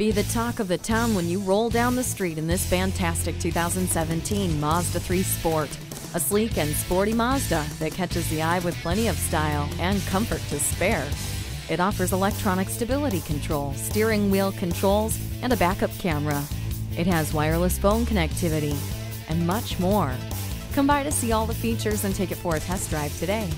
Be the talk of the town when you roll down the street in this fantastic 2017 Mazda 3 Sport. A sleek and sporty Mazda that catches the eye with plenty of style and comfort to spare. It offers electronic stability control, steering wheel controls, and a backup camera. It has wireless phone connectivity and much more. Come by to see all the features and take it for a test drive today.